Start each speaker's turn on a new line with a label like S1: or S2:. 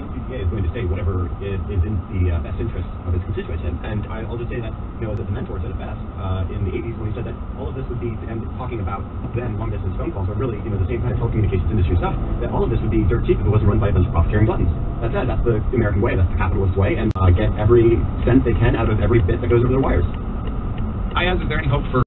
S1: the is going to say whatever is, is in the uh, best interest of its constituents. And, and I'll just say that, you know, that the mentor said it best uh, in the 80s when he said that all of this would be, and talking about then long distance phone calls, but really, you know, the same kind of telecommunications industry stuff, that all of this would be dirt cheap if it wasn't run by a bunch of profiteering gluttons. That's it. That's the American way. That's the capitalist way. And uh, get every cent they can out of every bit that goes over their wires.
S2: I asked, is there any hope for